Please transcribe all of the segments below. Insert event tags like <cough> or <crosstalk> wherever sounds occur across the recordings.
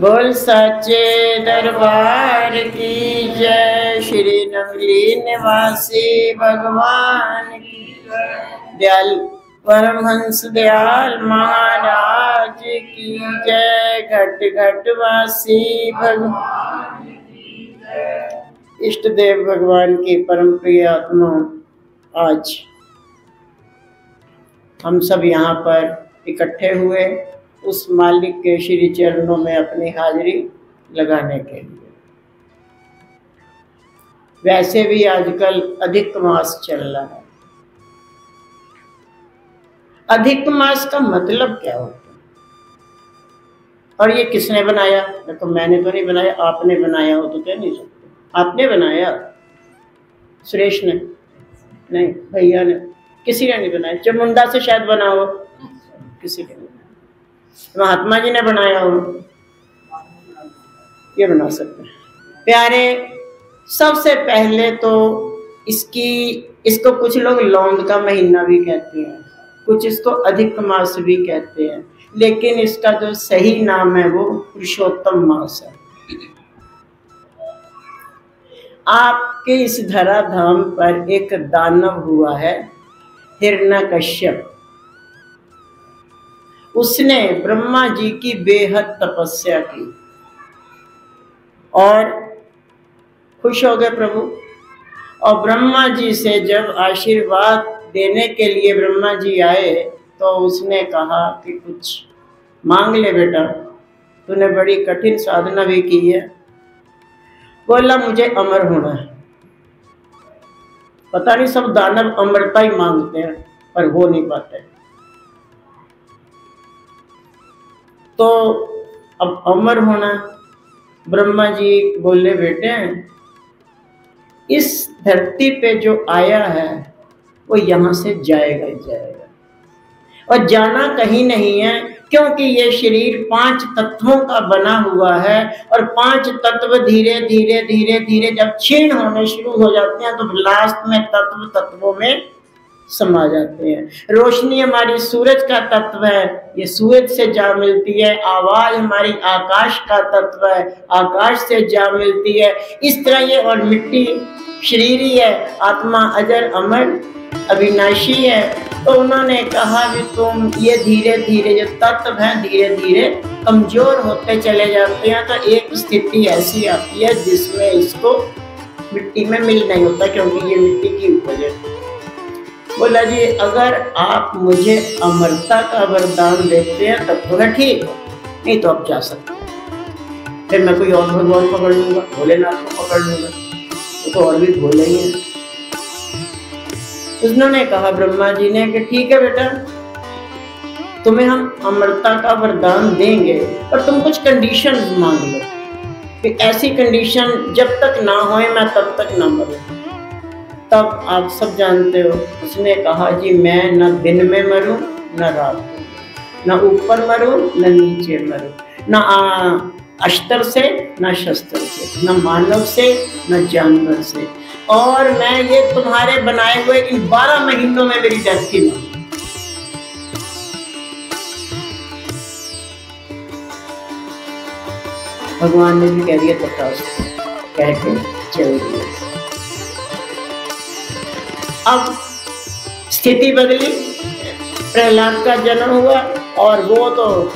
बोल सच्चे दरबार की जय। श्री नवली निवासी भगवान की दयाल परमहंस दयाल महाराज की जय। घट घट वासी भगवान इष्ट देव भगवान की परम प्रिय आत्मा, आज हम सब यहाँ पर इकट्ठे हुए उस मालिक के श्री चरणों में अपनी हाजिरी लगाने के लिए। वैसे भी आजकल अधिक मास चल रहा है। अधिक मास का मतलब क्या होता है? और ये किसने बनाया? देखो, मैंने तो नहीं बनाया, आपने बनाया हो तो कह नहीं सकते। आपने बनाया? सुरेश ने? नहीं, भैया ने? किसी ने नहीं बनाया? चमुंडा से शायद बना हो। किसी ने महात्मा जी ने बनाया हो। ये बना सकते हैं। प्यारे, सबसे पहले तो इसकी, इसको कुछ लोग लौंग का महीना भी कहते हैं। कुछ इसको अधिक मास भी कहते हैं। लेकिन इसका जो सही नाम है वो पुरुषोत्तम मास है। आपके इस धरा धाम पर एक दानव हुआ है हिरण्य कश्यप उसने ब्रह्मा जी की बेहद तपस्या की। और खुश हो गए प्रभु। और ब्रह्मा जी से जब आशीर्वाद देने के लिए ब्रह्मा जी आए तो उसने कहा कि कुछ मांग ले बेटा। तूने बड़ी कठिन साधना भी की है। बोला, मुझे अमर होना है। पता नहीं सब दानव अमरता ही मांगते हैं, पर हो नहीं पाते। तो अब अमर होना। ब्रह्मा जी बोले, बेटे, इस धरती पे जो आया है, वो यहाँ से जाएगा ही जाएगा। और जाना कहीं नहीं है, क्योंकि ये शरीर पाँच तत्वों का बना हुआ है, और पाँच तत्व धीरे धीरे धीरे धीरे जब क्षीण होने शुरू हो जाते हैं तो लास्ट में तत्व, तत्वों में समा जाते हैं। रोशनी हमारी सूरज का तत्व है। ये सूरज से जा मिलती है। आवाज़ हमारी आकाश का तत्व है। आकाश से जा मिलती है। इस तरह ये और मिट्टी शरीर ही। आत्मा अजर, अमर, अविनाशी है। तो उन्होंने कहा कि तुम ये धीरे धीरे जो तत्व है धीरे धीरे कमज़ोर होते चले जाते हैं। तो एक स्थिति ऐसी आती है जिसमें इसको मिट्टी में मिल नहीं होता क्योंकि ये मिट्टी की उपज है। बोला जी, अगर आप मुझे अमरता का वरदान देते हैं, तब तो है ठीक नहीं तो आप जा सकते? फिर मैं कोई और भगवान पकड़ लूँगा, भोलेनाथ को पकड़ लूँगा। वो तो और भी भोले ही हैं। उन्होंने कहा, ब्रह्मा जी ने कि ठीक है बेटा, तुम्हें हम अमरता का वरदान देंगे, पर तुम कुछ कंडीशन मांग लो। कि ऐसी कंडीशन जब तक ना होए, मैं तब तक ना मरूँ। तब आप सब जानते हो, उसने कहा, जी, मैं न दिन में मरूं, न रात न ऊपर मरूं, न नीचे मरूं, न अस्त्र से, न शस्त्र से, न मानव से, न जानवर से। और मैं ये तुम्हारे बनाए हुए इन बारह महीनों में मेरी डेथ की मांग भगवान ने भी कह दिया तथास्तु कह के चल दिया। अब स्थिति बदली, प्रहलाद का जन्म हुआ और वो तो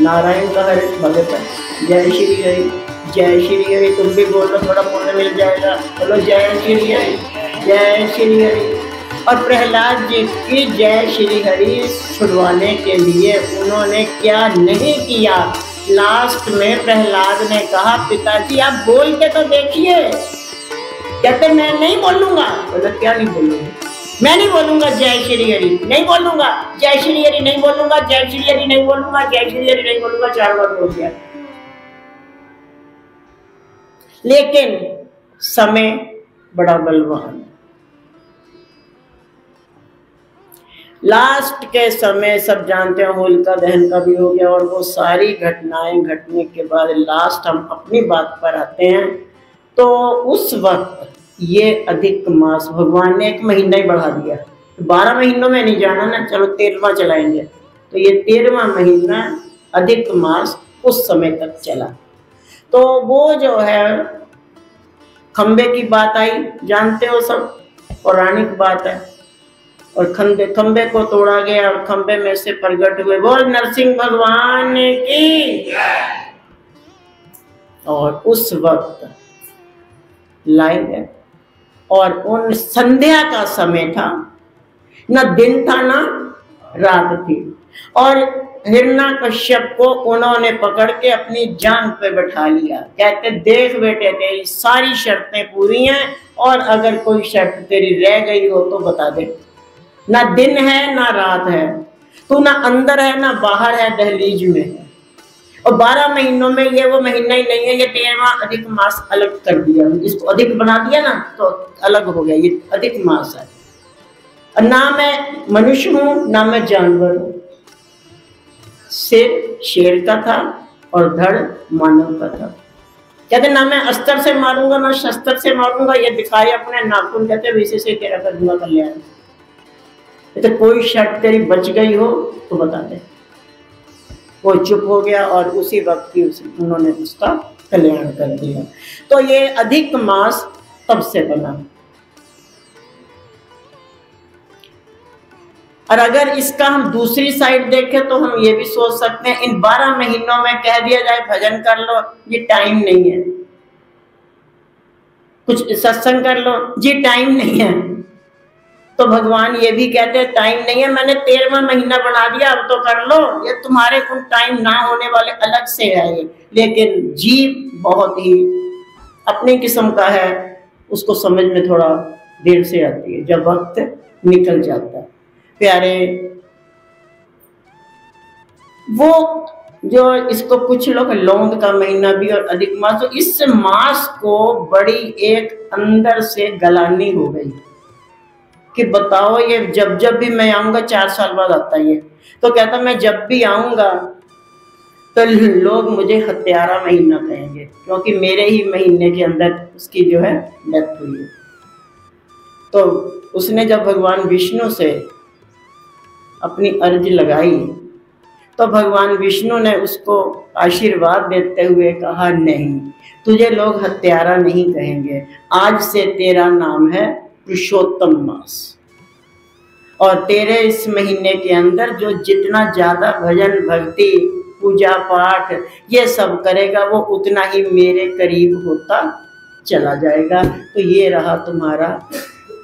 नारायण का हर भगत है। जय श्री हरि, जय श्री हरि, तुम भी बोलो, थोड़ा पुण्य मिल जाएगा। बोलो, जय श्री हरि, जय श्री हरि। और प्रहलाद जी की जय श्री हरि छुड़वाने के लिए उन्होंने क्या नहीं किया? लास्ट में प्रहलाद ने कहा, पिताजी, आप बोल के तो देखिए। कहते मैं नहीं बोलूँगा। बोला क्या नहीं बोलूँगा? मैं नहीं बोलूँगा जय श्री हरि। नहीं बोलूँगा जय श्री हरि नहीं बोलूँगा जय श्री हरि नहीं बोलूँगा जय श्री हरि नहीं बोलूँगा चार बार बोल दिया। लेकिन समय बड़ा बलवान। लास्ट के समय सब जानते हैं होलिका दहन का भी हो गया और वो सारी घटनाएँ घटने के बाद लास्ट हम अपनी बात पर आते हैं। तो उस वक्त ये अधिक मास, भगवान ने एक महीना ही बढ़ा दिया। बारह महीनों में नहीं जाना ना, चलो तेरहवा चलाएँगे। तो ये तेरहवा महीना अधिक मास उस समय तक चला। तो वो जो है, खंबे की बात आई, जानते हो सब? पौराणिक बात है। और खंबे खंबे को तोड़ा गया और खंबे में से प्रगट हुए। बोल, नरसिंह भगवान की और उस वक्त लाए गए और उन संध्या का समय था, न दिन था, ना रात थी। और हिरणा कश्यप को उन्होंने पकड़ के अपनी जान पे बैठा लिया। कहते, देख बेटे, तेरी सारी शर्तें पूरी हैं, और अगर कोई शर्त तेरी रह गई हो तो बता दे। ना दिन है, ना रात है। तू ना अंदर है, ना बाहर है, दहलीज में है। और बारह महीनों में ये वो महीना ही नहीं है, ये तेरहवा अधिक मास अलग कर दिया। इसको अधिक बना दिया ना तो अलग हो गया, ये अधिक मास है। ना मैं मनुष्य हूँ, ना मैं जानवर हूँ। सिर शेर का था और धड़ मानव का था। कहते, ना मैं अस्तर से मारूँगा, ना शस्त्र से मारूँगा, ये दिखाई अपने नाखून, कहते, वैसे से तेरा कर दूँगा कल्याण। तो कोई शर्त तेरी बच गई हो तो बता दे। वो चुप हो गया और उसी वक्त ही उन्होंने उसका कल्याण कर दिया। तो ये अधिक मास तब से बना। और अगर इसका हम दूसरी साइड देखें तो हम ये भी सोच सकते हैं, इन बारह महीनों में कह दिया जाए भजन कर लो, ये टाइम नहीं है। कुछ सत्संग कर लो जी टाइम नहीं है। तो भगवान ये भी कहते हैं, टाइम नहीं है, मैंने तेरहवा महीना बना दिया, अब तो कर लो। ये तुम्हारे कुछ टाइम ना होने वाले अलग से है लेकिन जीव बहुत ही अपनी किस्म का है, उसको समझ में थोड़ा देर से आती है, जब वक्त निकल जाता है। प्यारे, वो जो इसको कुछ लोग लौंग का महीना भी और अधिक मास तो इस मास को बड़ी एक अंदर से गलानी हो गई। कि बताओ ये जब जब भी मैं आऊँगा, चार साल बाद आता ये। तो कहता, मैं जब भी आऊँगा तो लोग मुझे हत्यारा महीना कहेंगे, क्योंकि मेरे ही महीने के अंदर उसकी जो है डेथ हुई है। तो उसने जब भगवान विष्णु से अपनी अर्ज़ लगाई तो भगवान विष्णु ने उसको आशीर्वाद देते हुए कहा, नहीं, तुझे लोग हत्यारा नहीं कहेंगे। आज से तेरा नाम है पुरुषोत्तम मास। और तेरे इस महीने के अंदर जो जितना ज़्यादा भजन, भक्ति, पूजा पाठ ये सब करेगा, वो उतना ही मेरे करीब होता चला जाएगा। तो ये रहा तुम्हारा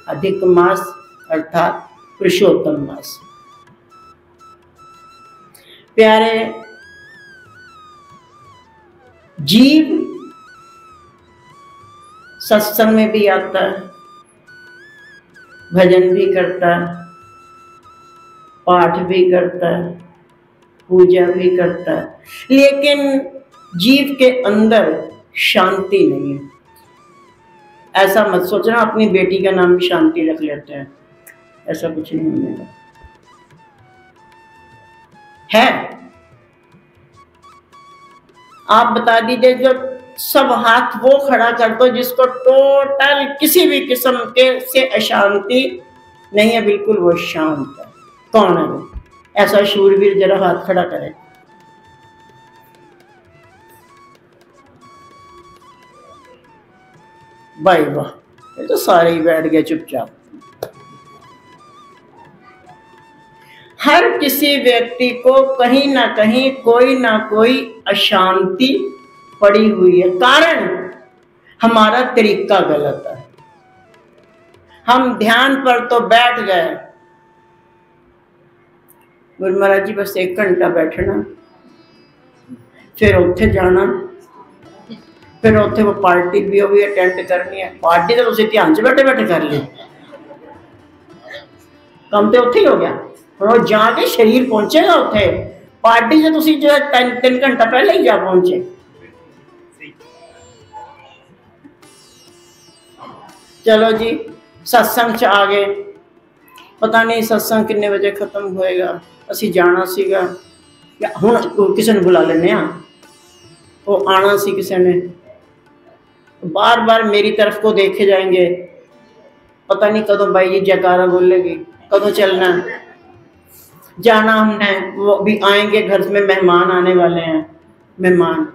अधिक मास, अर्थात पुरुषोत्तम मास। प्यारे, जीव सत्संग में भी आता है। भजन भी करता, पाठ भी करता, पूजा भी करता। लेकिन जीव के अंदर शांति नहीं है। ऐसा मत सोचना, अपनी बेटी का नाम भी शांति रख लेते हैं। ऐसा कुछ नहीं होने है? आप बता दीजिए जो सब हाथ वो खड़ा कर दो जिसको टोटल किसी भी किस्म के से अशांति नहीं है, बिल्कुल वो शांत है। कौन है वो? ऐसा शूरवीर जरा हाथ खड़ा करे। भाई वाह, ये तो सारे ही बैठ गए चुपचाप। हर किसी व्यक्ति को कहीं ना कहीं कोई ना कोई अशांति पड़ी हुई है कारण हमारा तरीका गलत है हम ध्यान पर तो बैठ गए गुरु महाराज जी बस एक घंटा बैठना फिर उ जाना फिर उ वो पार्टी भी होगी अटेंड करनी है पार्टी तो ध्यान च बैठे बैठे कर ली काम तो उ हो गया ਹੁਣ ਜਾ ਕੇ ਸਰੀਰ ਪਹੁੰਚੇਗਾ ਉੱਥੇ ਪਾਰਟੀ 'ਚ ਤੁਸੀਂ ਜਿਹੜਾ 3 3 ਘੰਟਾ ਪਹਿਲਾਂ ਹੀ ਜਾ ਪਹੁੰਚੇ ਚਲੋ ਜੀ ਸਤਸੰਗ 'ਚ ਆ ਗਏ ਪਤਾ ਨਹੀਂ ਸਤਸੰਗ ਕਿੰਨੇ ਵਜੇ ਖਤਮ ਹੋਏਗਾ ਅਸੀਂ ਜਾਣਾ ਸੀਗਾ ਜਾਂ ਹੁਣ ਕਿਸੇ ਨੂੰ ਬੁਲਾ ਲੈਣੇ ਆ ਉਹ ਆਣਾ ਸੀ ਕਿਸੇ ਨੇ बार बार मेरी तरफ को देखे जाएंगे पता नहीं कदों भाई जी जयकारा बोलेगी कदों चलना जाना हमने वो भी आएंगे घर में मेहमान आने वाले हैं मेहमान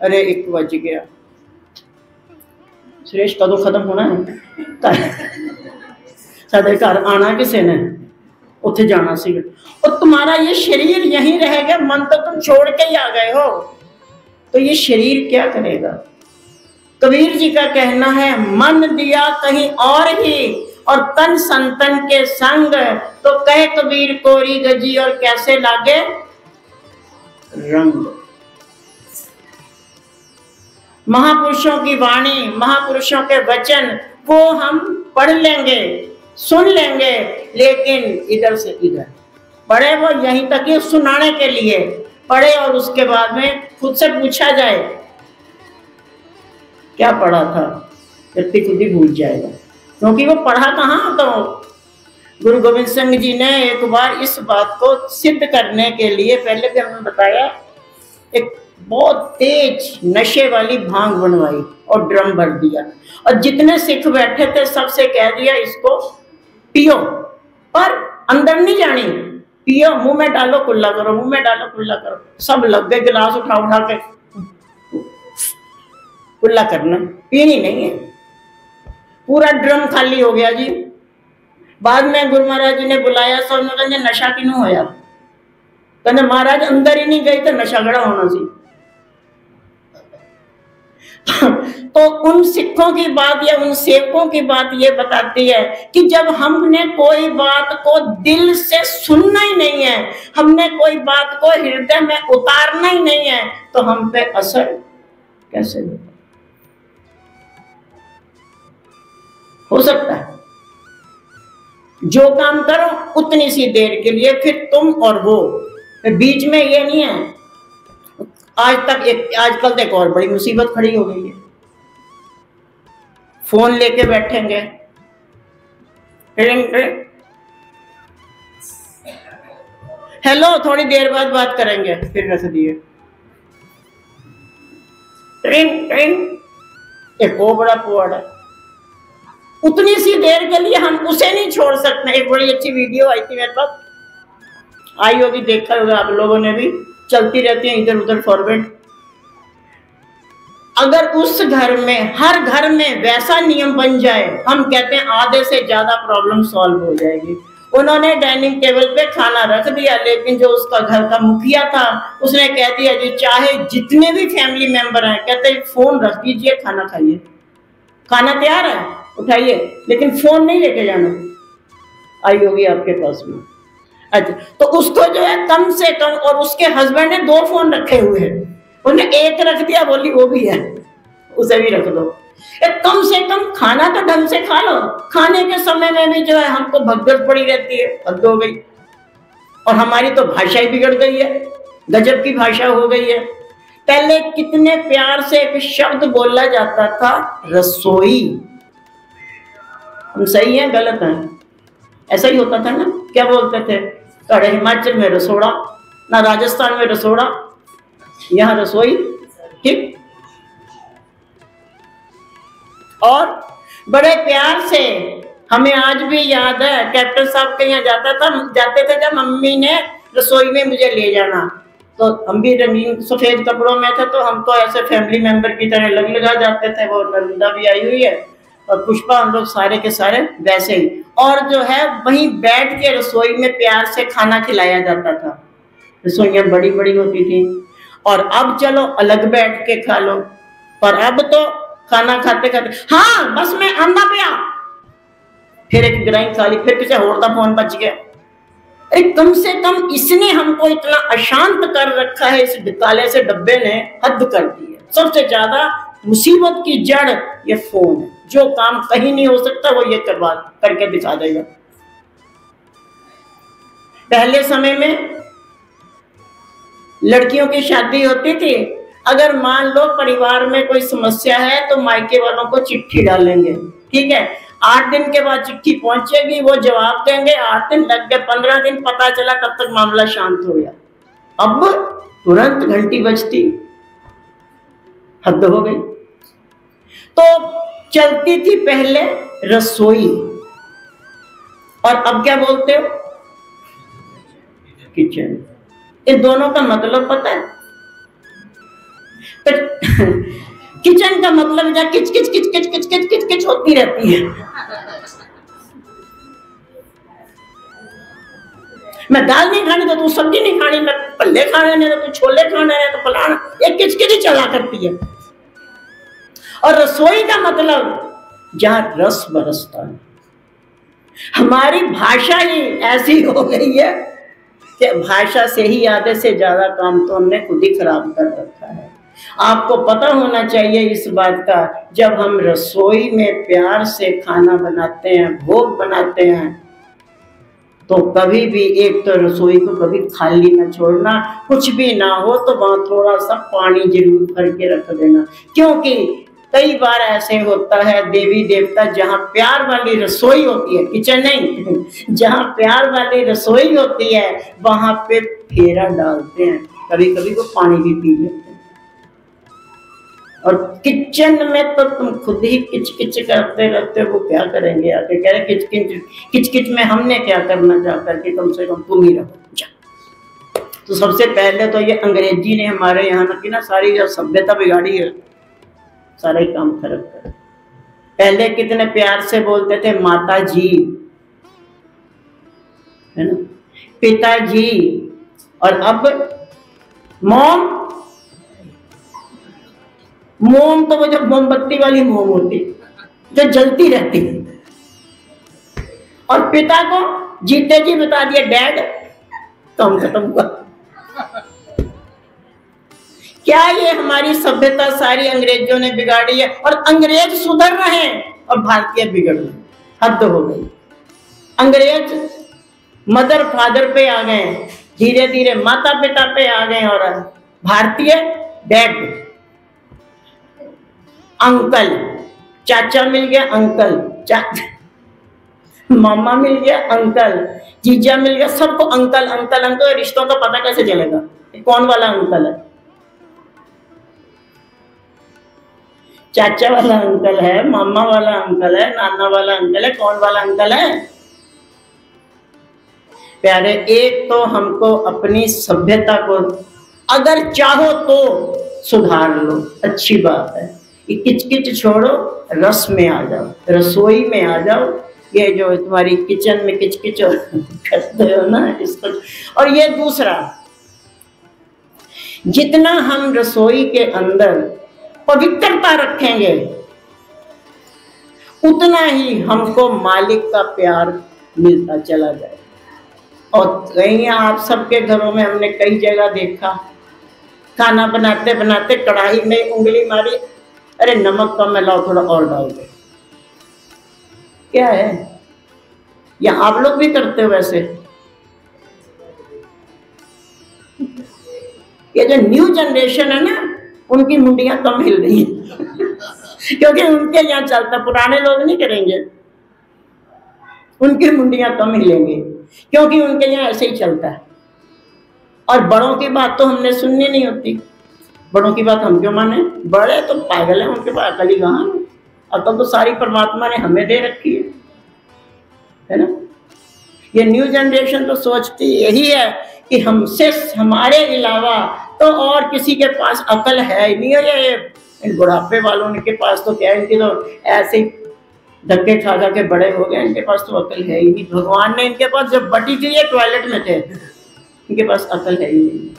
अरे एक बज गया सुरेश, कदों खत्म होना है? साढ़े घर आना किसी ने? उत्थे जाना सी। और तुम्हारा ये शरीर यहीं रहेगा मन तो तुम छोड़ के ही आ गए हो। तो ये शरीर क्या करेगा? कबीर जी का कहना है, मन दिया कहीं और ही, और तन संतन के संग तो कह कबीर, कोरी गजी, और कैसे लागे? रंग। महापुरुषों की वाणी, महापुरुषों के वचन, वो हम पढ़ लेंगे, सुन लेंगे, लेकिन इधर से इधर। पढ़े वो यहीं तक ही सुनाने के लिए, पढ़े और उसके बाद में खुद से पूछा जाए। क्या पढ़ा था? व्यक्ति खुद ही भूल जाएगा। क्योंकि वो पढ़ा कहाँ तो? गुरु गोविंद सिंह जी ने एक बार इस बात को सिद्ध करने के लिए, पहले भी हमने बताया, एक बहुत तेज नशे वाली भाँग बनवाई और ड्रम भर दिया। और जितने सिख बैठे थे, सबसे कह दिया, इसको पियो। पर अंदर नहीं जानी। पियो, मुँह में डालो, कुल्ला करो, मुँह में डालो, कुल्ला करो। सब लग गए, गिलास उठा उठा के। कुल्ला करना, पीनी नहीं है। पूरा ड्रम खाली हो गया जी। बाद में गुरु महाराज जी ने बुलाया, सबने कहते नशा किनू होया? कहते महाराज, अंदर ही नहीं गए तो नशा गड़ा होना सी। तो उन सिखों की बात या उन सेवकों की बात ये बताती है कि जब हमने कोई बात को दिल से सुनना ही नहीं है, हमने कोई बात को हृदय में उतारना ही नहीं है तो हम पे असर कैसे होगा हो सकता है। जो काम करो, उतनी सी देर के लिए फिर तुम और वो। बीच में ये नहीं है आज तक एक आजकल तो एक और बड़ी मुसीबत खड़ी हो गई है। फ़ोन लेके बैठेंगे। हेलो थोड़ी देर बाद बात करेंगे। फिर रख दिए। एक वो बड़ा पुआड़ है। उतनी सी देर के लिए हम उसे नहीं छोड़ सकते। एक बड़ी अच्छी वीडियो आई थी मेरे पास। आई होगी, देखा होगा आप लोगों ने भी। चलती रहती है इधर उधर फॉरवर्ड अगर उस घर में, हर घर में वैसा नियम बन जाए, हम कहते हैं आधे से ज़्यादा प्रॉब्लम सॉल्व हो जाएगी। उन्होंने डाइनिंग टेबल पे खाना रख दिया, लेकिन जो उसका घर का मुखिया था, उसने कह दिया, जी, चाहे जितने भी फैमिली मेंबर हैं, कहते हैं फ़ोन रख दीजिए, खाना खाइए। खाना तैयार है, उठाइए, लेकिन फ़ोन नहीं लेके जाना। आई होगी आपके पास में। अच्छा तो उसको जो है कम से कम, और उसके हस्बैंड ने दो फ़ोन रखे हुए हैं। उन्हें एक रख दिया, बोली, वो भी है, उसे भी रख दो कम से कम खाना तो ढंग से खा लो। खाने के समय में भी जो है हमको भगदड़ पड़ी रहती है हद हो गई। और हमारी तो भाषा ही बिगड़ गई है, गजब की भाषा हो गई है। पहले कितने प्यार से एक शब्द बोला जाता था, रसोई। हम सही हैं, गलत हैं? ऐसा ही होता था ना? क्या बोलते थे? कड़े हिमाचल में रसोड़ा ना राजस्थान में रसोड़ा यहाँ रसोई ठीक और बड़े प्यार से हमें आज भी याद है कैप्टन साहब के यहाँ जाता था जाते थे जब मम्मी ने रसोई में मुझे ले जाना तो हम भी रंगीन सफ़ेद कपड़ों में थे तो हम तो ऐसे फैमिली मेंबर की तरह लग लगा जाते थे वो नंदा भी आई हुई है और पुष्पा हम लोग सारे के सारे वैसे ही। और जो है, वहीं बैठ के रसोई में प्यार से खाना खिलाया जाता था। रसोइयाँ बड़ी बड़ी होती थी। और अब चलो, अलग बैठ के खा लो। पर अब तो खाना खाते खाते हाँ बस मैं आंदा पिया। फिर एक ग्राइंड खा ली फिर किसी का फ़ोन बच गया। अरे, कम से कम इसने हमको इतना अशांत कर रखा है, इस काले से डब्बे ने हद कर दी है। सबसे ज़्यादा मुसीबत की जड़ ये फ़ोन है। जो काम कहीं नहीं हो सकता, वो ये करवा, करके दिखा देगा। पहले समय में लड़कियों की शादी होती थी। अगर मान लो परिवार में कोई समस्या है तो मायके वालों को चिट्ठी डालेंगे। ठीक है? आठ दिन के बाद चिट्ठी पहुंचेगी, वो जवाब देंगे। आठ दिन लग गए, पंद्रह दिन पता चला, तब तक मामला शांत हो गया। अब तुरंत घंटी बजती। हद हो गई। तो चलती थी पहले रसोई। और अब क्या बोलते हो? किचन इन दोनों का मतलब पता है? किचन का मतलब जहाँ किच किच किच किच किच किच किच किच होती रहती है। मैं दाल नहीं खानी तो तू सब्ज़ी नहीं खानी, मैं पल्ले खाने तो तू छोले खाने तो फलाना, ये किच किच चला करती है। और रसोई का मतलब जहाँ रस बरसता है। हमारी भाषा ही ऐसी हो गई है कि भाषा से ही आधे से ज़्यादा काम तो हमने खुद ही खराब कर रखा है। आपको पता होना चाहिए इस बात का, जब हम रसोई में प्यार से खाना बनाते हैं, भोग बनाते हैं तो कभी भी एक तो रसोई को कभी खाली ना छोड़ना, कुछ भी ना हो तो वहाँ थोड़ा सा पानी ज़रूर भर के रख देना। क्योंकि कई बार ऐसे होता है, देवी देवता जहाँ प्यार वाली रसोई होती है, किचन नहीं, जहाँ प्यार वाली रसोई होती है, वहाँ पे फेरा डालते हैं। कभी कभी वो पानी भी पी लेते हैं। और किचन में तो तुम खुद ही किच किच करते रहते हो वो क्या करेंगे आके? कह रहे किच किच किच किच में हमने क्या करना जा करके कम से कम तुम ही रहो। तो सबसे पहले तो ये अंग्रेज़ी ने हमारे यहाँ की ना सारी जो सभ्यता बिगाड़ी है सारा काम खराब कर। पहले कितने प्यार से बोलते थे माता जी है ना? पिताजी। और अब मोम। मोम तो वो जब मोमबत्ती वाली मोम होती, जो जलती रहती है। और पिता को, जीते जी बता दिया, डैड, काम खत्म हुआ। क्या ये हमारी सभ्यता सारी अंग्रेज़ों ने बिगाड़ी है और अंग्रेज़ सुधर रहे हैं और भारतीय बिगड़ रहे हद हो गई। अंग्रेज़ मदर फादर पे आ गए धीरे धीरे माता पिता पे आ गए और भारतीय डैड अंकल, चाचा मिल गया अंकल चाचा मामा मिल गया अंकल, जीजा मिल गया, सबको अंकल अंकल अंकल, रिश्तों का पता कैसे चलेगा? कौन वाला अंकल है? चाचा वाला अंकल है, मामा वाला अंकल है, नाना वाला अंकल है, कौन वाला अंकल है? प्यारे, एक तो हमको अपनी सभ्यता को अगर चाहो तो सुधार लो, अच्छी बात है। किचकिच छोड़ो, रस में आ जाओ, रसोई में आ जाओ, ये जो तुम्हारी किचन में किचकिच <laughs> करते हो ना, इसको और ये दूसरा, जितना हम रसोई के अंदर पवित्रता रखेंगे। उतना ही हमको मालिक का प्यार मिलता चला जाए। और कहीं आप सबके घरों में हमने कई जगह देखा। खाना बनाते बनाते कढ़ाई में उंगली मारी, अरे नमक कम है, लाओ थोड़ा और डाल दो। क्या है? या आप लोग भी करते हो वैसे? ये जो न्यू जनरेशन है ना उनकी मुंडियाँ कम हिल रही है। क्योंकि उनके यहाँ चलता, पुराने लोग नहीं करेंगे। उनकी मुंडियाँ कम हिलेंगे, क्योंकि उनके यहाँ ऐसे ही चलता है। और बड़ों की बात तो हमने सुननी नहीं होती। बड़ों की बात हम क्यों माने? बड़े तो पागल हैं, उनके पास अकल ही कहाँ अकल तो सारी परमात्मा ने हमें दे रखी है। है ना? ये न्यू जनरेशन तो सोचती यही है कि हमसे, हमारे अलावा तो और किसी के पास अकल है ही नहीं है ये। इन बुढ़ापे वालों के पास तो क्या इनकी तो ऐसे धक्के खा खा के बड़े हो गए। इनके पास तो अकल है ही नहीं। भगवान ने इनके पास जब बटी थी ये टॉयलेट में थे, इनके पास अकल है ही नहीं।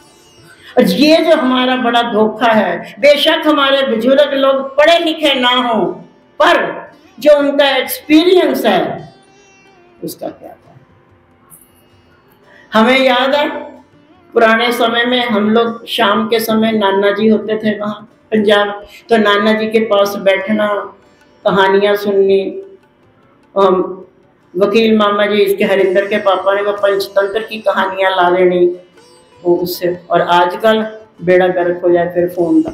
और ये जो हमारा बड़ा धोखा है, बेशक हमारे बुज़ुर्ग लोग पढ़े लिखे ना हो, पर जो उनका एक्सपीरियंस है, उसका क्या था हमें याद है पुराने समय में हम लोग शाम के समय नाना जी होते थे वहाँ, पंजाब। तो नाना जी के पास बैठना, कहानियाँ सुननी। वकील मामा जी इसके हरिंदर के पापा ने वो पंचतंत्र की कहानियाँ ला लेनी वो उससे। और आजकल बेड़ा गर्क हो जाए फिर फ़ोन का।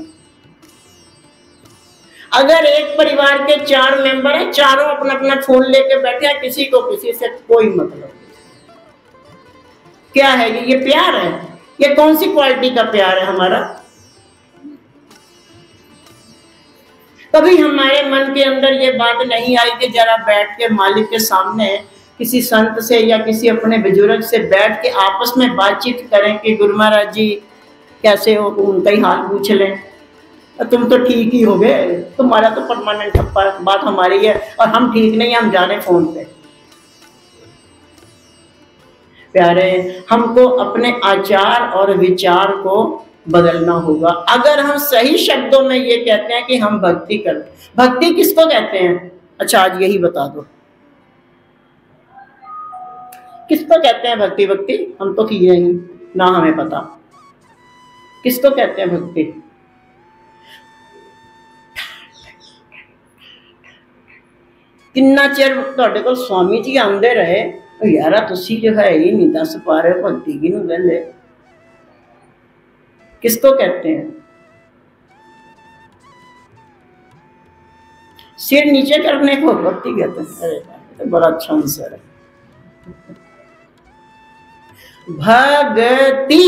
अगर एक परिवार के चार मेंबर हैं, चारों अपना अपना फ़ोन लेके बैठे हैं, किसी को किसी से कोई मतलब क्या है ये प्यार है? ये कौन सी क्वालिटी का प्यार है हमारा? कभी हमारे मन के अंदर ये बात नहीं आई कि जरा बैठ के मालिक के सामने किसी संत से या किसी अपने बुज़ुर्ग से बैठ के आपस में बातचीत करें कि गुरु महाराज जी, कैसे हो? उनका ही हाल पूछ लें। तुम तो ठीक ही हो गए। तुम्हारा तो परमानेंट बात हमारी है और हम ठीक नहीं, हम जा रहे फ़ोन पे। प्यारे हमको अपने आचार और विचार को बदलना होगा अगर हम सही शब्दों में ये कहते हैं कि हम भक्ति कर भक्ति किसको कहते हैं अच्छा आज यही बता दो किसको कहते हैं भक्ति भक्ति हम तो किए नहीं ना हमें पता किसको कहते हैं भक्ति किन्ना चेर ਤੁਹਾਡੇ ਕੋਲ स्वामी जी आते रहे यारा तुसी जो है ही नहीं दस पा रहे भक्ति की कहते किसको कहते हैं? सिर नीचे करने को भक्ति कहते हैं अरे तो बड़ा अच्छा आंसर है। भगति।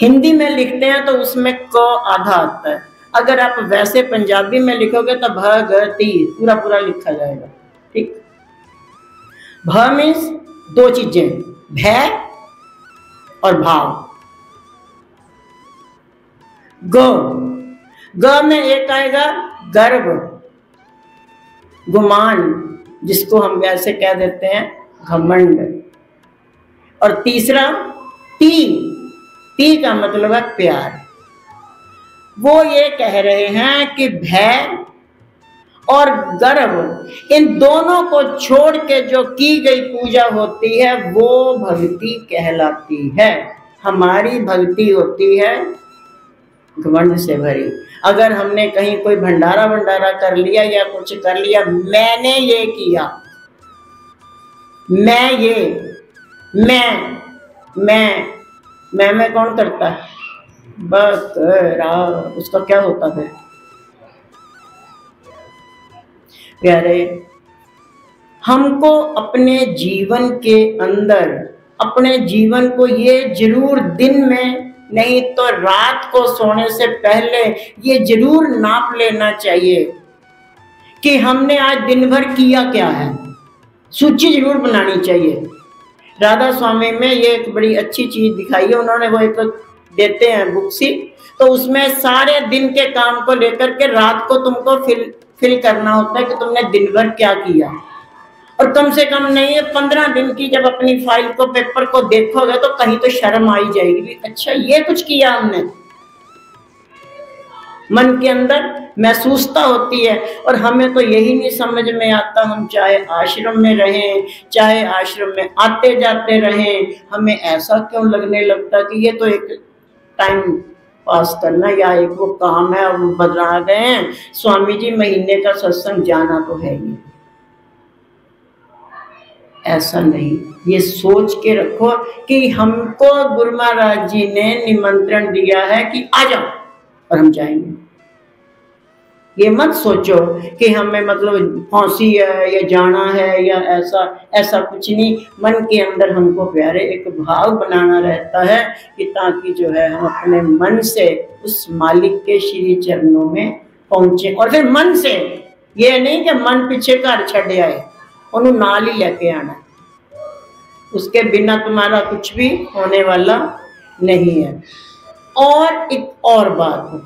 हिंदी में लिखते हैं तो उसमें क आधा आता है। अगर आप वैसे पंजाबी में लिखोगे तो भगति पूरा पूरा लिखा जाएगा, ठीक? भ मीन्स दो चीज़ें, भय और भाव। ग ग में एक आएगा गर्व, गुमान, जिसको हम वैसे कह देते हैं घमंड। और तीसरा टी टी का मतलब है प्यार। वो ये कह रहे हैं कि भय और गर्व। इन दोनों को छोड़ के जो की गई पूजा होती है, वो भक्ति कहलाती है। हमारी भक्ति होती है घमंड से भरी। अगर हमने कहीं कोई भंडारा भंडारा कर लिया या कुछ कर लिया, मैंने ये किया। मैं ये, मैं मैं मैं मैं कौन करता है? बस उसका क्या होता है? प्यारे, हमको अपने जीवन के अंदर, अपने जीवन को ये ज़रूर दिन में, नहीं तो रात को सोने से पहले ये ज़रूर नाप लेना चाहिए कि हमने आज दिन भर किया क्या है। सूची ज़रूर बनानी चाहिए। राधा स्वामी में ये एक बड़ी अच्छी चीज़ दिखाई है, उन्होंने वो एक देते हैं बुक सी तो उसमें सारे दिन के काम को लेकर के रात को तुमको फिल फिल करना होता है कि तुमने दिन भर क्या किया। और कम से कम नहीं है पंद्रह दिन की जब अपनी फ़ाइल को पेपर को देखोगे तो कहीं तो शर्म आई जाएगी अच्छा ये कुछ किया हमने। मन के अंदर महसूसता होती है और हमें तो यही नहीं समझ में आता, हम चाहे आश्रम में रहें, चाहे आश्रम में आते जाते रहें, हमें ऐसा क्यों लगने लगता कि ये तो एक टाइम पास करना, या एक वो काम है और बदला गए हैं। स्वामी जी, महीने का सत्संग जाना तो है ही ऐसा नहीं। ये सोच के रखो कि हमको गुरु महाराज जी ने निमंत्रण दिया है कि आ जाओ और हम जाएँगे। ये मत सोचो कि हमें मतलब फांसी है या जाना है या ऐसा ऐसा कुछ नहीं। मन के अंदर हमको प्यारे एक भाव बनाना रहता है कि ताकि जो है हम अपने मन से उस मालिक के श्री चरणों में पहुँचे। और फिर मन से, ये नहीं कि मन पीछे घर छड़ आए उन्होंने नाल ही लेके आना। उसके बिना तुम्हारा कुछ भी होने वाला नहीं है। और एक और बात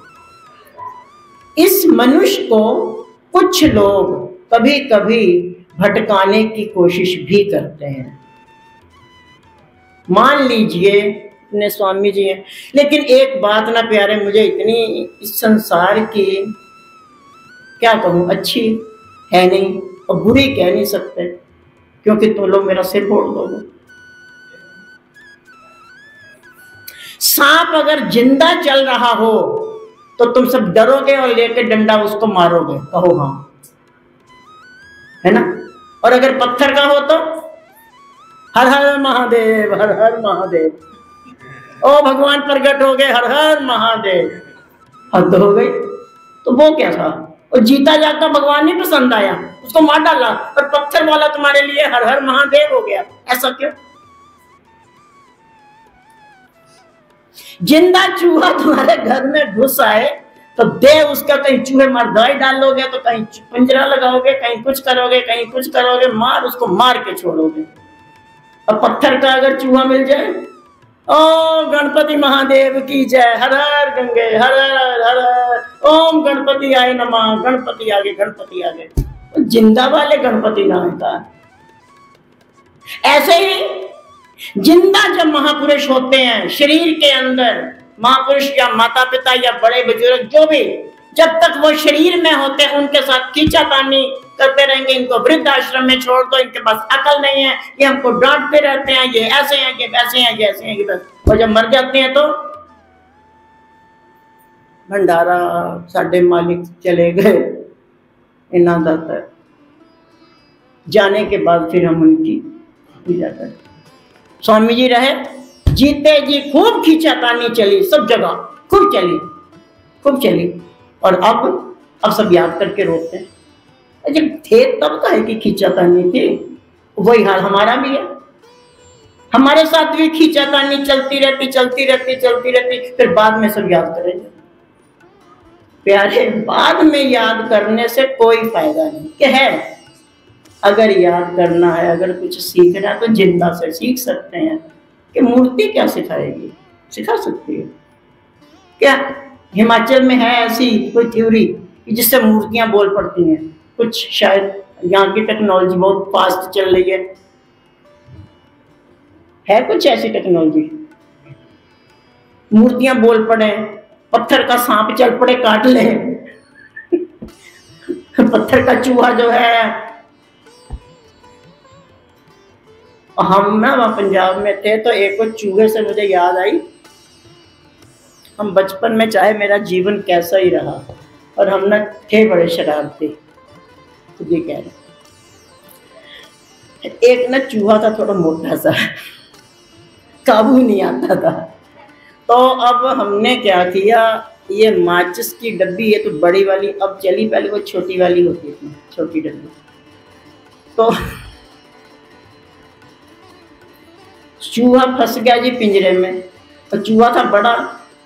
इस मनुष्य को कुछ लोग कभी कभी भटकाने की कोशिश भी करते हैं। मान लीजिए, अपने स्वामी जी हैं, लेकिन एक बात ना प्यारे, मुझे इतनी इस संसार की क्या कहूँ, अच्छी है नहीं और बुरी कह नहीं सकते, क्योंकि तो लोग मेरा सिर फोड़ दोगे। सांप अगर ज़िंदा चल रहा हो तो तुम सब डरोगे और लेके डंडा उसको मारोगे? कहो हाँ। है ना? और अगर पत्थर का हो तो? हर हर महादेव, हर हर महादेव। ओ भगवान प्रगट हो गए, हर हर महादेव। हद हो गई। तो वो क्या था? और जीता जाता भगवान नहीं पसंद आया। उसको मार डाला और पत्थर वाला तुम्हारे लिए हर हर महादेव हो गया। ऐसा क्यों? ज़िंदा चूहा तुम्हारे घर में घुस आए तो दे उसका कहीं चूहे मार, दवाई डालोगे तो कहीं पिंजरा लगाओगे, कहीं कुछ करोगे, कहीं कुछ करोगे, मार उसको मार के छोड़ोगे। और पत्थर का अगर चूहा मिल जाए ओम गणपति महादेव की जय, हर हर गंगे, हर हर हर हर। ओम गणपति आए नमा, गणपति आगे गणपति आगे। ज़िंदा वाले गणपति नाम का। ऐसे ही ज़िंदा जब महापुरुष होते हैं, शरीर के अंदर, महापुरुष या माता पिता या बड़े बुज़ुर्ग, जो भी, जब तक वो शरीर में होते हैं, उनके साथ खींचातानी करते रहेंगे, इनको वृद्ध आश्रम में छोड़ दो, इनके पास अकल नहीं है, ये हमको डांटते रहते हैं, ये ऐसे हैं, ये वैसे हैं, ये ऐसे हैं, ये बस। वो जब मर जाते हैं तो भंडारा, साढ़े मालिक चले गए इना दाता। जाने के बाद फिर हम उनकी पूजा करें स्वामी जी रहे, जीते जी खूब खींचातानी चली, सब जगह, खूब चली खूब चली। और अब अब सब याद करके रोते हैं। जब थे तब कहे कि खींचातानी थी, वही हाल हमारा भी है। हमारे साथ भी खींचा खींचातानी चलती रहती चलती रहती चलती रहती, फिर बाद में सब याद करेंगे प्यारे, बाद में याद करने से कोई फ़ायदा नहीं। क्या है अगर याद करना है, अगर कुछ सीखना है तो ज़िंदा से सीख सकते हैं। कि मूर्ति क्या सिखाएगी? सिखा सकती है। क्या हिमाचल में है ऐसी कोई थ्योरी कि जिससे मूर्तियाँ बोल पड़ती हैं? कुछ शायद यहाँ की टेक्नोलॉजी बहुत फास्ट चल रही है। है कुछ ऐसी टेक्नोलॉजी मूर्तियाँ बोल पड़े, पत्थर का सांप चल पड़े, काट ले। <laughs> पत्थर का चूहा जो है हम ना वहाँ पंजाब में थे तो एक चूहे से मुझे याद आई। हम बचपन में चाहे मेरा जीवन कैसा ही रहा, और हम ना थे बड़े शरारती तो ये कह रहे एक ना चूहा था थोड़ा मोटा सा, काबू नहीं आता था। तो अब हमने क्या किया, ये माचिस की डब्बी है तो बड़ी वाली, अब चली पहले, वो छोटी वाली होती थी, छोटी डब्बी। तो चूहा फंस गया जी पिंजरे में और चूहा था बड़ा,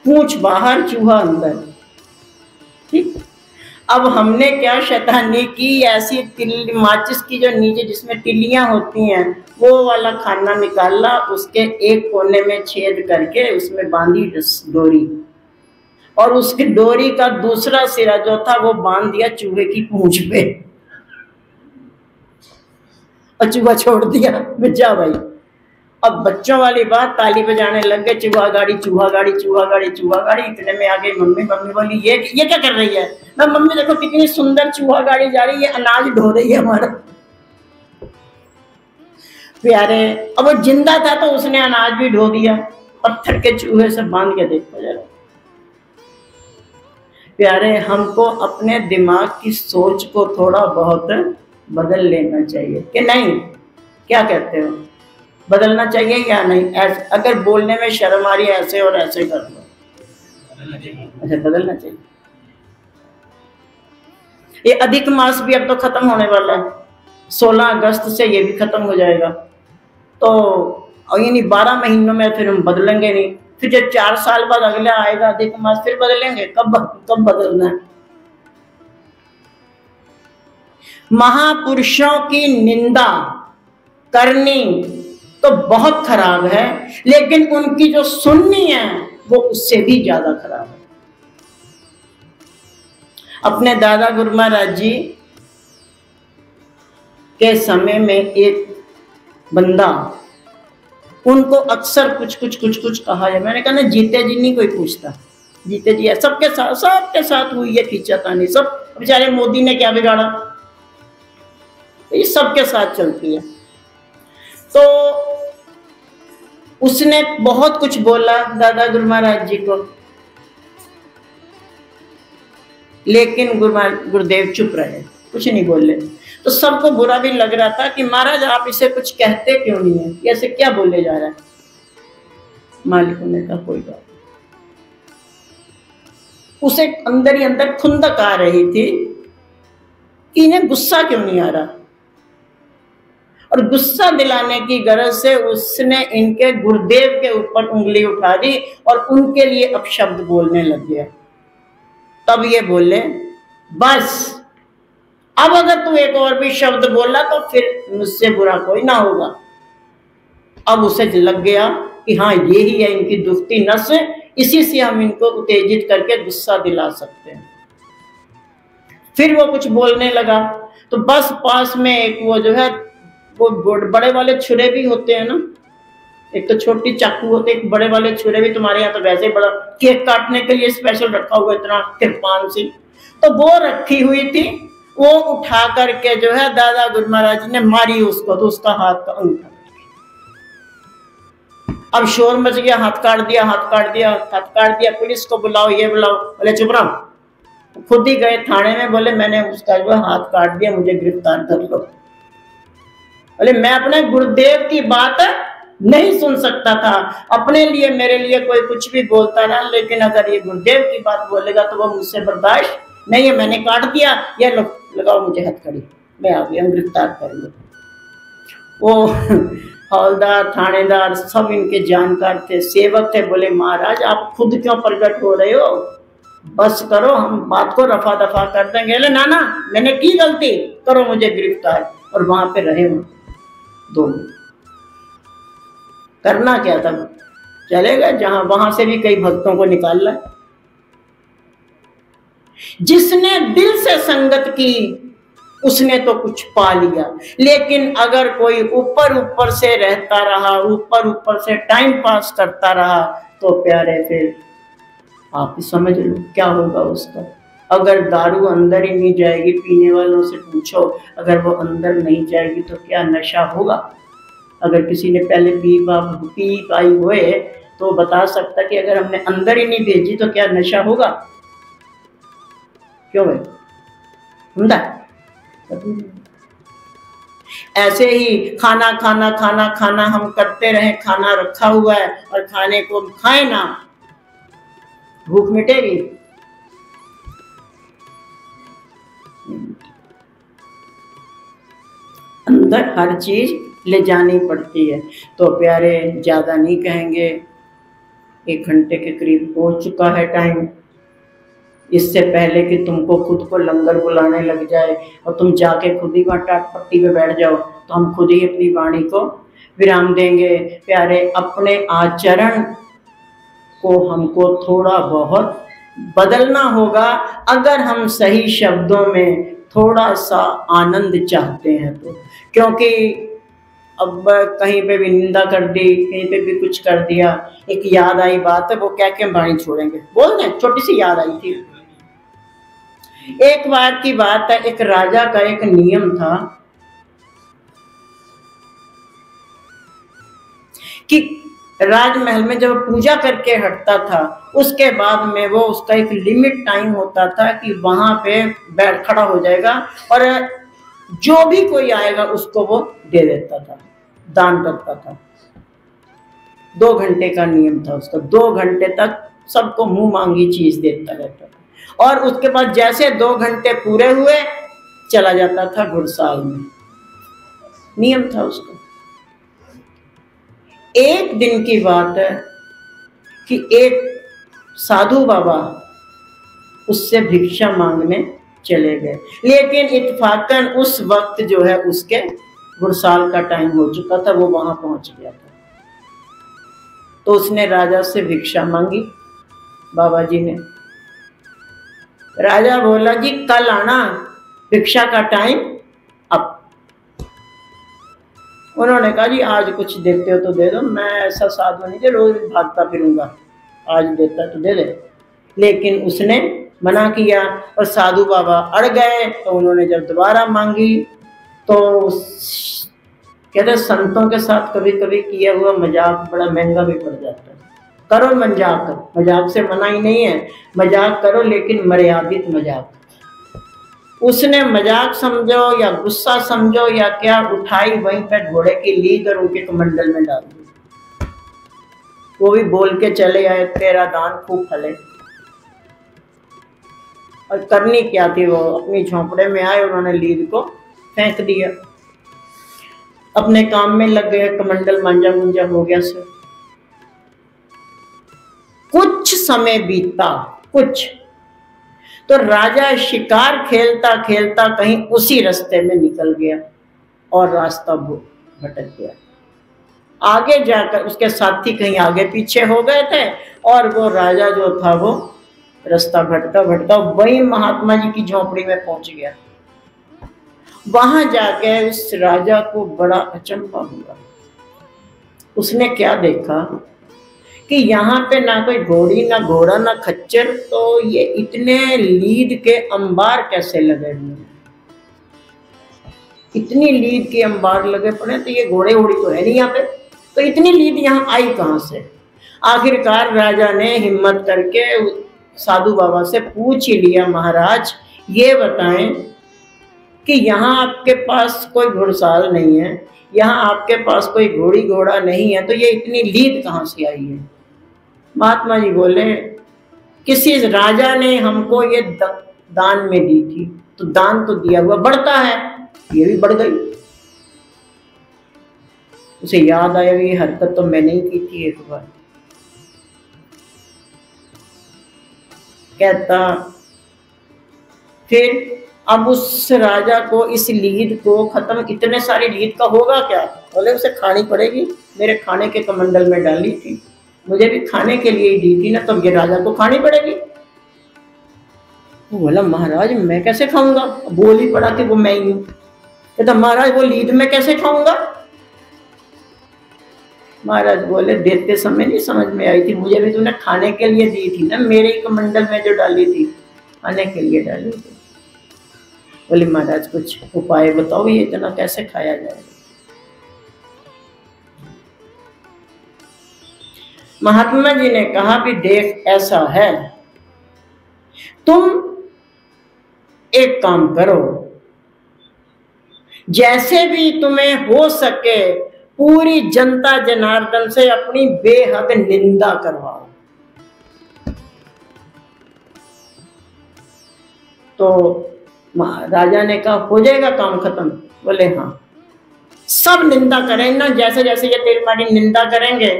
पूछ बाहर चूहा अंदर। ठीक? अब हमने क्या शैतानी की, ऐसी तिल माचिस की जो नीचे जिसमें तिलियाँ होती हैं, वो वाला खाना निकाला, उसके एक कोने में छेद करके उसमें बांधी डोरी। और उसकी डोरी का दूसरा सिरा जो था, वो बाँध दिया चूहे की पूंछ पे। और चूहा छोड़ दिया जा भाई। अब बच्चों वाली बात, ताली बजाने लग गए, चूहा गाड़ी चूहा गाड़ी चूहा गाड़ी चूहा गाड़ी, इतने में आ गई मम्मी मम्मी बोली, ये ये क्या कर रही है? मैं, मम्मी देखो कितनी सुंदर चूहा गाड़ी जा रही है, अनाज ढो रही है हमारा। प्यारे, अब वो ज़िंदा था तो उसने अनाज भी ढो दिया, पत्थर के चूहे से बाँध के देखो जरा। प्यारे, हमको अपने दिमाग की सोच को थोड़ा बहुत बदल लेना चाहिए, कि नहीं? क्या कहते हो? बदलना चाहिए या नहीं? ऐसे अगर बोलने में शर्म आ रही है ऐसे और ऐसे कर लो। अच्छा बदलना चाहिए। ये अधिक मास भी अब तो खत्म होने वाला है। सोलह अगस्त से ये भी खत्म हो जाएगा। तो यानी बारह महीनों में फिर हम बदलेंगे नहीं। फिर जब चार साल बाद अगला आएगा अधिक मास फिर बदलेंगे? कब कब बदलना है? महापुरुषों की निंदा करनी तो बहुत खराब है, लेकिन उनकी जो सुननी है, वो उससे भी ज़्यादा खराब है। अपने दादा गुरु महाराज जी के समय में एक बंदा, उनको अक्सर कुछ कुछ कुछ कुछ कहा है। मैंने कहा, ना, जीते जी नहीं कोई पूछता। जीते जी है। सबके साथ सबके साथ हुई है खींचातानी सब बेचारे मोदी ने क्या बिगाड़ा? ये सबके साथ चलती है। तो उसने बहुत कुछ बोला दादा गुरु महाराज जी को। लेकिन गुरु गुरुदेव चुप रहे, कुछ नहीं बोले। तो सबको बुरा भी लग रहा था कि महाराज, आप इसे कुछ कहते क्यों नहीं है? ऐसे क्या बोले जा रहा है? मालिक ने कहा कोई बात उसे अंदर ही अंदर खुंदक आ रही थी कि इन्हें गुस्सा क्यों नहीं आ रहा? और गुस्सा दिलाने की गरज से उसने इनके गुरुदेव के ऊपर उंगली उठा दी और उनके लिए अपशब्द बोलने लग। गया तब ये बोले, बस, अब अगर तू एक और भी शब्द बोला तो फिर मुझसे बुरा कोई ना होगा। अब उसे लग गया कि हाँ ये ही है इनकी दुखती नस, इसी से हम इनको उत्तेजित करके गुस्सा दिला सकते हैं। फिर वो कुछ बोलने लगा। तो बस पास में एक वो जो है वो बड़े वाले छुरे भी होते हैं ना। एक तो छोटी चाकू होते, एक बड़े वाले छुरे भी तुम्हारे यहाँ तो वैसे बड़ा। केक काटने के लिए स्पेशल रखा हुआ इतना कृपान सी। तो वो रखी हुई थी, वो उठा करके जो है दादा गुरु महाराज ने मारी उसको तो उसका हाथ का अंगूठा अब शोर मच गया, हाथ काट दिया, हाथ काट दिया, हाथ काट दिया, पुलिस को बुलाओ, ये बुलाओ। बोले, चुप रहो। खुद ही गए थाने में, बोले, मैंने उसका जो हाथ काट दिया, मुझे गिरफ़्तार कर लो। बोले मैं अपने गुरुदेव की बात नहीं सुन सकता था। अपने लिए, मेरे लिए कोई कुछ भी बोलता रहा लेकिन अगर ये गुरुदेव की बात बोलेगा तो वो मुझसे बर्दाश्त नहीं है। मैंने काट दिया। ये लो, लगाओ मुझे हथकड़ी मैं आ गया गिरफ़्तार कर वो हौलदार थानेदार सब इनके जानकार थे, सेवक थे। बोले, महाराज, आप खुद क्यों प्रकट हो रहे हो? बस करो, हम बात को रफा दफ़ा कर देंगे। ना ना मैंने की गलती? करो मुझे गिरफ़्तार। और वहाँ पे रहे दो। करना क्या था? चलेगा, जहाँ वहाँ से भी कई भक्तों को निकाल रहा जिसने दिल से संगत की, उसने तो कुछ पा लिया। लेकिन अगर कोई ऊपर ऊपर से रहता रहा, ऊपर ऊपर से टाइम पास करता रहा तो प्यारे फिर आप समझ लो क्या होगा उसका। अगर दारू अंदर ही नहीं जाएगी, पीने वालों से पूछो, अगर वो अंदर नहीं जाएगी तो क्या नशा होगा? अगर किसी ने पहले पी पी पाई हुए तो बता सकता कि अगर हमने अंदर ही नहीं भेजी तो क्या नशा होगा? क्यों ਹੁੰਦਾ ऐसे ही खाना खाना खाना खाना हम करते रहे, खाना रखा हुआ है और खाने को खाए ना, भूख मिटेगी? अंदर हर चीज़ ले जानी पड़ती है। तो प्यारे, ज़्यादा नहीं कहेंगे, एक घंटे के करीब हो चुका है टाइम। इससे पहले कि तुमको खुद को लंगर बुलाने लग जाए और तुम जाके खुद ही वहाँ टाट पट्टी पे बैठ जाओ तो हम खुद ही अपनी वाणी को विराम देंगे। प्यारे, अपने आचरण को हमको थोड़ा बहुत बदलना होगा। अगर हम सही शब्दों में थोड़ा सा आनंद चाहते हैं तो क्योंकि अब कहीं पे भी निंदा कर दी, कहीं पे भी कुछ कर दिया, एक याद आई बात है, वो क्या क्या बाणी छोड़ेंगे। बोल दें छोटी सी याद आई थी। एक बार की बात है, एक राजा का एक नियम था कि राजमहल में जब पूजा करके हटता था, उसके बाद में वो उसका एक लिमिट टाइम होता था कि वहाँ पे बैठ खड़ा हो जाएगा और जो भी कोई आएगा, उसको वो दे देता था, दान करता था। दो घंटे का नियम था उसका। दो घंटे तक सबको मुँह मांगी चीज़ देता रहता था। और उसके बाद जैसे दो घंटे पूरे हुए, चला जाता था घुड़साल में। नियम था उसका। एक दिन की बात है कि एक साधु बाबा उससे भिक्षा मांगने चले गए। लेकिन इतफाकन उस वक्त जो है उसके गुरसाल का टाइम हो चुका था, वो वहाँ पहुँच गया था। तो उसने राजा से भिक्षा मांगी, बाबा जी ने। राजा बोला, जी, कल आना, भिक्षा का टाइम अब। उन्होंने कहा, जी, आज कुछ देते हो तो दे दो, मैं ऐसा साधु नहीं रोज भागता फिरूँगा। आज देता तो दे दे। लेकिन उसने मना किया और साधु बाबा अड़ गए तो उन्होंने जब दोबारा मांगी तो कहते संतों के साथ कभी कभी किया हुआ मज़ाक बड़ा महँगा भी पड़ जाता है। करो मज़ाक मज़ाक से मना ही नहीं है। मज़ाक करो, लेकिन मर्यादित मज़ाक। उसने मज़ाक समझो या गुस्सा समझो या क्या, उठाई वहीं पर घोड़े की लीद और उनके कमंडल में डाल दी। वो भी बोल के चले आए, तेरा दान खूब फले। और करनी क्या थी वो? अपनी झोंपड़े में आए, उन्होंने लीद को फेंक दिया। अपने काम में लग गए कमंडल मांझा मुंजा हो गया सर। कुछ समय बीता, कुछ। तो राजा शिकार खेलता खेलता कहीं उसी रास्ते में निकल गया और रास्ता भटक गया। आगे जाकर उसके साथी कहीं आगे पीछे हो गए थे और वो राजा जो था वो रास्ता भटका भटका वही महात्मा जी की झोपड़ी में पहुँच गया। वहाँ जाके उस राजा को बड़ा अचंभा हुआ। उसने क्या देखा कि यहाँ पे ना कोई घोड़ी, ना घोड़ा, ना खच्चर तो ये इतने लीद के अंबार कैसे लगे हुए हैं? इतनी लीद के अंबार लगे पड़े तो ये घोड़े घोड़ी तो है नहीं यहाँ पे। तो इतनी लीद यहाँ आई कहाँ से? आखिरकार राजा ने हिम्मत करके साधु बाबा से पूछ ही लिया, महाराज, ये बताएँ कि यहाँ आपके पास कोई घुड़साल नहीं है, यहाँ आपके पास कोई घोड़ी घोड़ा नहीं है तो ये इतनी लीद कहाँ से आई है? महात्मा जी बोले, किसी राजा ने हमको ये दान में दी थी तो दान तो दिया हुआ बढ़ता है, ये भी बढ़ गई। उसे याद आया हरकत तो मैंने ही की थी एक बार। कहता, फिर अब उस राजा को, इस लीद को खत्म, इतने सारी लीद का होगा क्या? बोले, उसे खानी पड़ेगी। मेरे खाने के कमंडल में डाली थी। मुझे भी खाने के लिए दी थी ना तो ये राजा को खानी पड़ेगी। वो बोला, महाराज, मैं कैसे खाऊँगा? बोल ही पड़ा कि वो मैं ही हूँ। तो महाराज, वो लीद में कैसे खाऊँगा? महाराज बोले देते समय नहीं समझ में आई थी। मुझे भी तूने खाने के लिए दी थी ना, मेरे ही कमंडल में जो डाली थी, खाने के लिए डाली थी। बोले, महाराज, कुछ उपाय बताओ, ये इतना कैसे खाया जाए? महात्मा जी ने कहा भी देख, ऐसा है। तुम एक काम करो, जैसे भी तुम्हें हो सके पूरी जनता जनार्दन से अपनी बेहद निंदा करवाओ तो महाराजा ने कहा, हो जाएगा काम खत्म? बोले हाँ। सब निंदा करें ना जैसे जैसे ये तेरी मारी निंदा करेंगे,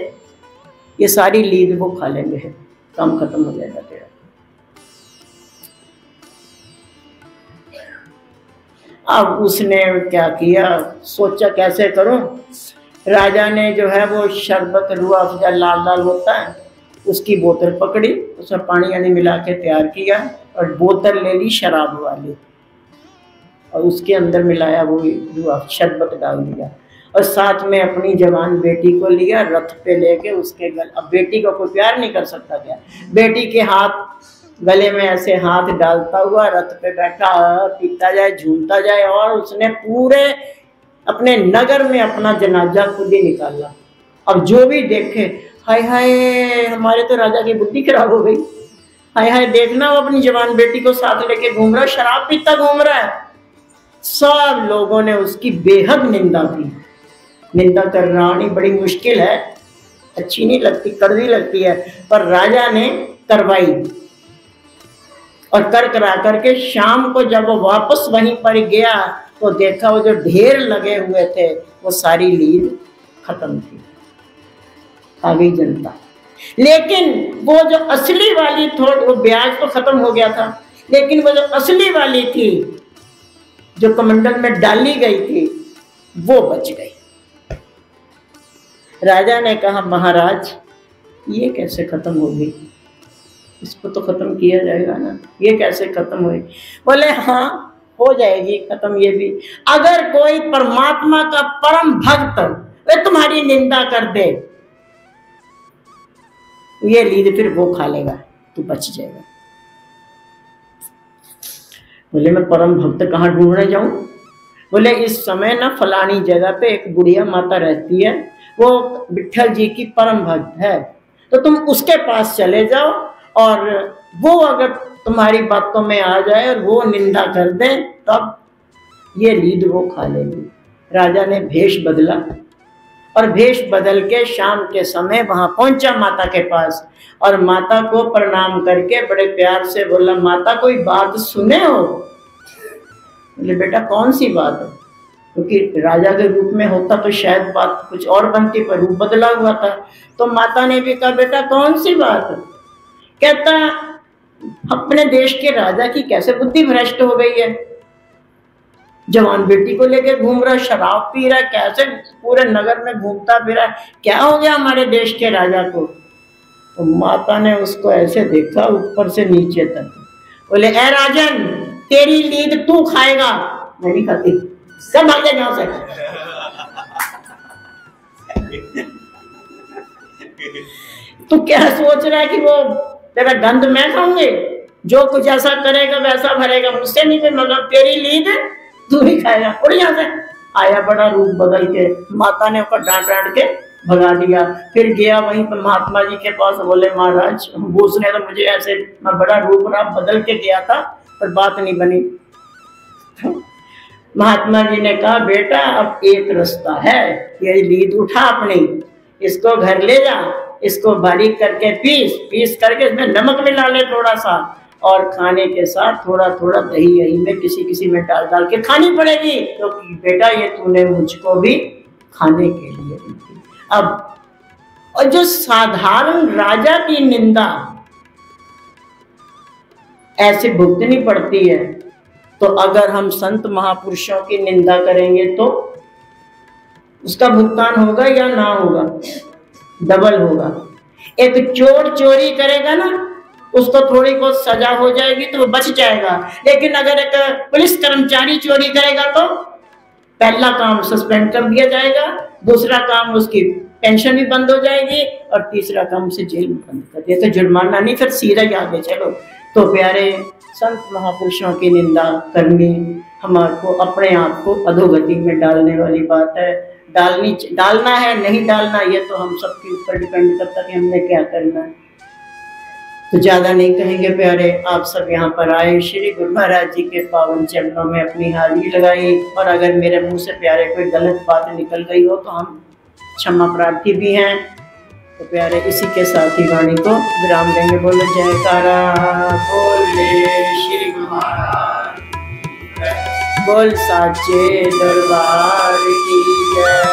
ये सारी लीद वो खा लेंगे। काम खत्म हो जाएगा तेरा। अब उसने क्या किया? सोचा, कैसे करूँ? राजा ने जो है वो शरबत रुआ अफजा, लाल लाल होता है, उसकी बोतल पकड़ी, उसमें पानी यानी मिला के तैयार किया और बोतल ले ली शराब वाली। और उसके अंदर मिलाया वो रुआ शरबत डाल दिया। और साथ में अपनी जवान बेटी को लिया, रथ पे लेके उसके गल, अब बेटी को कोई प्यार नहीं कर सकता क्या? बेटी के हाथ, गले में ऐसे हाथ डालता हुआ रथ पे बैठा, पीता जाए झूमता जाए, और उसने पूरे अपने नगर में अपना जनाजा खुद ही निकाला। अब जो भी देखे, हाय हाय, हमारे तो राजा की बुद्धि खराब हो गई। हाय हाय, देखना वो अपनी जवान बेटी को साथ लेके घूम रहा शराब पीता घूम रहा है। सब लोगों ने उसकी बेहद निंदा की। निंदा करना नहीं बड़ी मुश्किल है। अच्छी नहीं लगती, कड़वी लगती है, पर राजा ने करवाई। और कर करा करके शाम को जब वो वापस वहीं पर गया तो देखा वो जो ढेर लगे हुए थे, वो सारी लीड खत्म थी। आ गई जनता। लेकिन वो जो असली वाली थोड़, वो ब्याज तो खत्म हो गया था, लेकिन वो जो असली वाली थी, जो कमंडल में डाली गई थी, वो बच गई। राजा ने कहा, महाराज, ये कैसे खत्म हो गई इसको तो खत्म किया जाएगा ना। ये कैसे खत्म हुई बोले हाँ हो जाएगी, खत्म ये भी। अगर कोई परमात्मा का परम भक्त वे तुम्हारी निंदा कर दे, ये लीद फिर वो खा लेगा, तू बच जाएगा। बोले, मैं परम भक्त कहाँ ढूँढने जाऊँ? बोले, इस समय ना फलानी जगह पे एक बुढ़िया माता रहती है, वो विठल जी की परम भक्त है। तो तुम उसके पास चले जाओ और वो अगर तुम्हारी बातों में आ जाए और वो निंदा कर दे तब ये लीद वो खा लेगी। राजा ने भेष बदला और भेष बदल के शाम के समय वहाँ पहुँचा माता के पास और माता को प्रणाम करके बड़े प्यार से बोला, माता, कोई बात सुने हो? बोले, बेटा, कौन सी बात है? क्योंकि राजा के रूप में होता तो शायद बात कुछ और बनती, पर रूप बदला हुआ था। तो माता ने भी कहा, बेटा, कौन सी बात कहता अपने देश के राजा की कैसे बुद्धि भ्रष्ट हो गई है? जवान बेटी को लेके घूम रहा, शराब पी रहा, कैसे पूरे नगर में घूमता फिरा, क्या हो गया हमारे देश के राजा को? तो माता ने उसको ऐसे देखा ऊपर से नीचे तक। बोले ए राजन, तेरी लीद तू खाएगा। मैं नहीं खाती। सब आगे जा से। <laughs> तू क्या सोच रहा है कि वो तेरा गंध मैं खाऊँगी? जो कुछ ऐसा करेगा, वैसा भरेगा। मुझसे नहीं कोई मतलब तेरी लीद तू ही खाएगा। उड़ यहाँ से आया बड़ा रूप बदल के, माता ने ऊपर डांट डांट के भगा दिया। फिर गया वहीं पर महात्मा जी के पास, बोले, महाराज, उसने तो मुझे ऐसे मैं बड़ा रूप रहा बदल के गया था, पर बात नहीं बनी। <laughs> महात्मा जी ने कहा, बेटा, अब एक रास्ता है ये लीद उठा अपनी। इसको घर ले जा, इसको बारीक करके पीस पीस करके इसमें नमक मिला ले थोड़ा सा। और खाने के साथ थोड़ा थोड़ा दही यही में किसी किसी में डाल डाल के खानी पड़ेगी। क्योंकि तो बेटा, ये तूने मुझको भी खाने के लिए अब, और जो साधारण राजा की निंदा ऐसे भुगतनी पड़ती है तो अगर हम संत महापुरुषों की निंदा करेंगे तो उसका भुगतान होगा या ना होगा? डबल होगा। एक चोर चोरी करेगा ना उसको थोड़ी बहुत सजा हो जाएगी तो वो बच जाएगा। लेकिन अगर एक पुलिस कर्मचारी चोरी करेगा तो पहला काम सस्पेंड कर दिया जाएगा, दूसरा काम उसकी पेंशन भी बंद हो जाएगी और तीसरा काम उसे जेल में बंद कर दिया। तो जुर्माना नहीं, फिर सीधा आगे चलो। तो प्यारे संत महापुरुषों की निंदा करनी हमारे को अपने आप को अधोगति में डालने वाली बात है। डालनी डालना है, नहीं डालना, ये तो हम सबके ऊपर डिपेंड करता है कि हमने क्या करना है। तो ज़्यादा नहीं कहेंगे, प्यारे, आप सब यहाँ पर आए। श्री गुरु महाराज जी के पावन चरणों में अपनी हाजिरी लगाई और अगर मेरे मुँह से प्यारे कोई गलत बात निकल गई हो तो हम क्षमा प्रार्थी भी हैं। तो प्यारे, इसी के साथ ही वाणी को विराम देंगे। बोले, जयकारा। बोले, श्री बोल साचे दरबार की जय